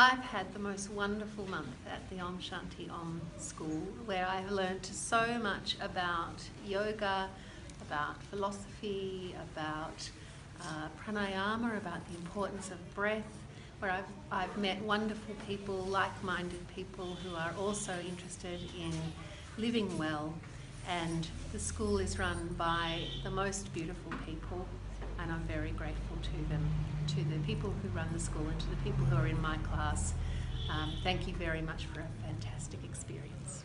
I've had the most wonderful month at the Om Shanti Om school where I've learned so much about yoga, about philosophy, about uh, pranayama, about the importance of breath, where I've, I've met wonderful people, like minded people who are also interested in living well. And the school is run by the most beautiful people, and I'm very grateful to them, to the people who run the school, and to the people who are in my class. Um, thank you very much for a fantastic experience.